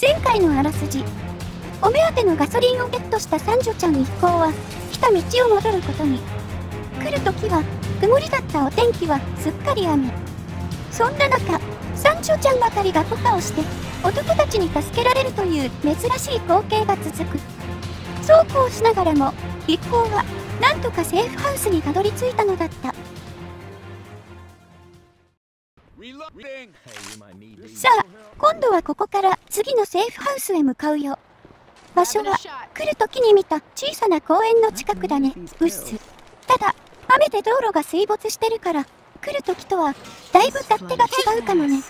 前回のあらすじ。お目当てのガソリンをゲットした三女ちゃん一行は来た道を戻ることに。来る時は曇りだったお天気はすっかり雨。そんな中三女ちゃんばかりがポカをして男たちに助けられるという珍しい光景が続く。そうこうしながらも一行はなんとかセーフハウスにたどり着いたのだった。さあ今度はここから次のセーフハウスへ向かうよ。場所は来る時に見た小さな公園の近くだね。うっすただ雨で道路が水没してるから来る時とはだいぶ勝手が違うかもね。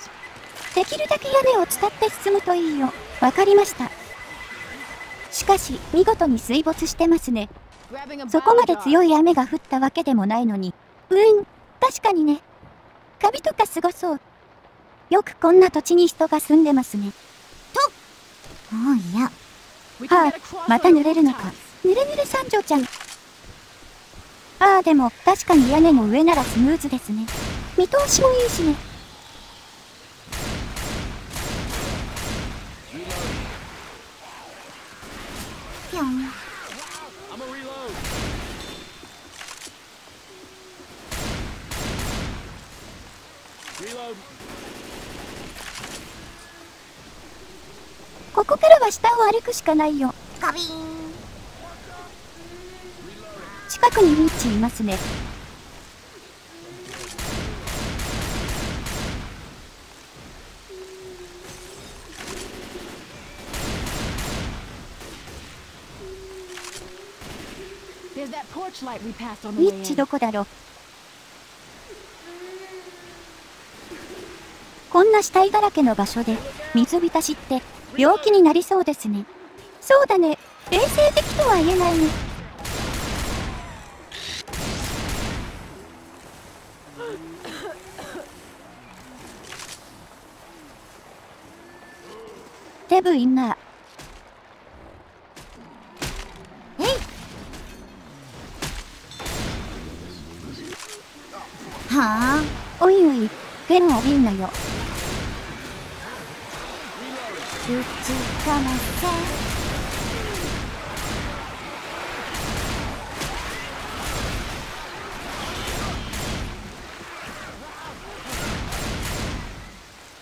できるだけ屋根を伝って進むといいよ。わかりました。しかし見事に水没してますね。そこまで強い雨が降ったわけでもないのに。うん確かにね。カビとかすごそうよくこんな土地に人が住んでますね。ともういや。はあまた濡れるのか。濡れ濡れ三女ちゃん。ああでも確かに屋根の上ならスムーズですね。見通しもいいしね。ぴょんここからは下を歩くしかないよ。カビーン。近くにリーチいますね。リッチどこだろこんな死体だらけの場所で水浸しって病気になりそうですね。そうだね。衛生的とは言えないね。デブインナーえい。はあ。おいおい。弦を見んなよ。ぶちかませ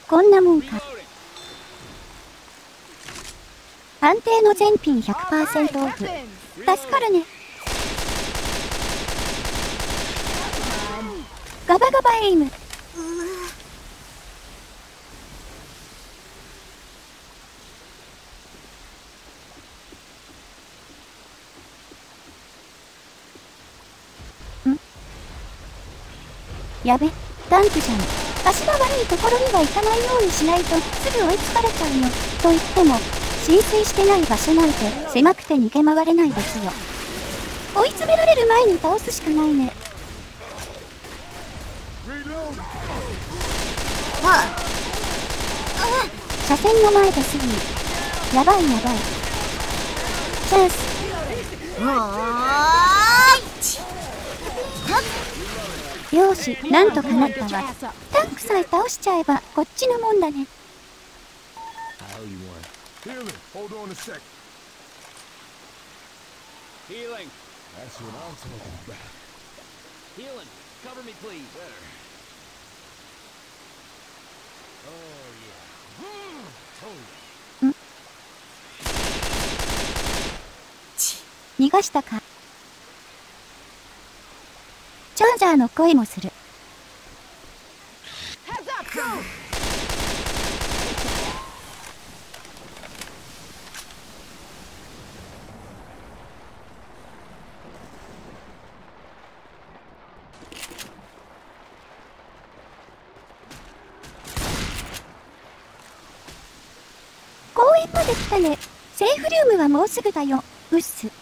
こんなもんか。安定の全品100%オフ。助かるね。ガバガバエイム。やべ、ダンクじゃん。足が悪いところには行かないようにしないとすぐ追いつかれちゃうよ。と言っても、浸水してない場所なんて狭くて逃げ回れないですよ。追い詰められる前に倒すしかないね。は車線の前ですぐ。やばいやばい。チャンス。はーいよーし、なんとかなったわ。タンクさえ倒しちゃえば、こっちのもんだね。How you want? Healing. Hold on ジャーの声もする。公園まで来たね。セーフルームはもうすぐだよ。うっす。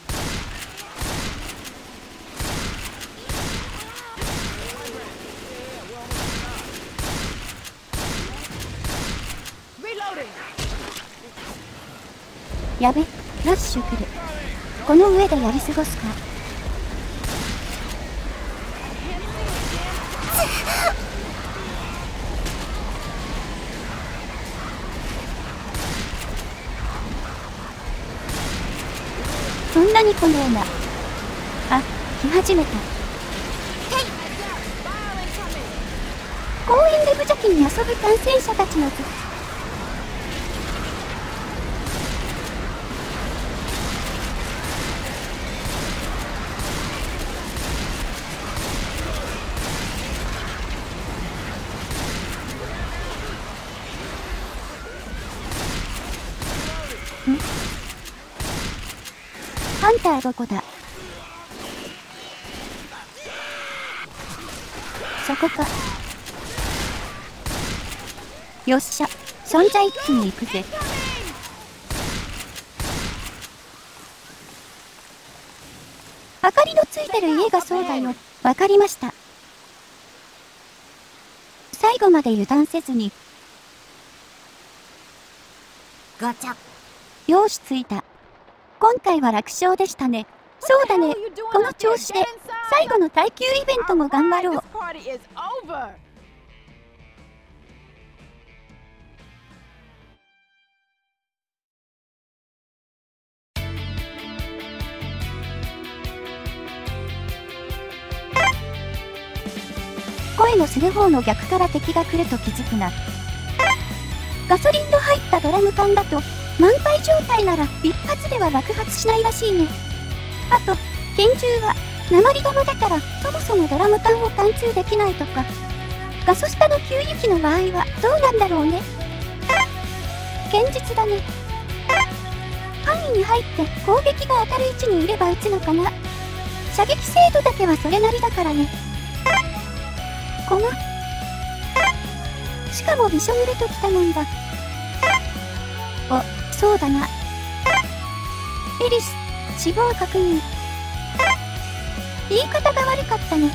やべ、ラッシュ来る。この上でやり過ごすか。そんなに来ねえな。あ、来始めた。公園で無邪気に遊ぶ感染者たちのハンターどこだ？そこか。よっしゃ、そんじゃ一気に行くぜ。明かりのついてる家がそうだよ。わかりました。最後まで油断せずに、ガチャよーし着いた。今回は楽勝でしたね。そうだね。この調子で、最後の耐久イベントも頑張ろう。声のする方の逆から敵が来ると気づくな。ガソリンの入ったドラム缶だと、満杯状態なら一発では爆発しないらしいね。あと、拳銃は、鉛玉だからそもそもドラム缶を貫通できないとか。ガソスタの給油機の場合はどうなんだろうね。現実だね。範囲に入って攻撃が当たる位置にいれば撃つのかな。射撃精度だけはそれなりだからね。この、しかもびしょ濡れときたもんだ。そうだな。エリス、死亡確認。言い方が悪かったね。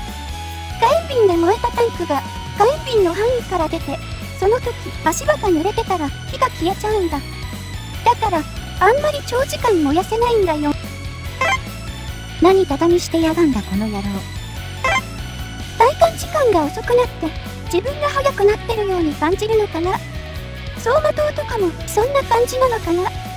火炎瓶で燃えたタンクが火炎瓶の範囲から出て、その時足場が濡れてたら火が消えちゃうんだ。だから、あんまり長時間燃やせないんだよ。何ただにしてやがんだこの野郎。体感時間が遅くなって、自分が速くなってるように感じるのかな走馬灯とかもそんな感じなのかな。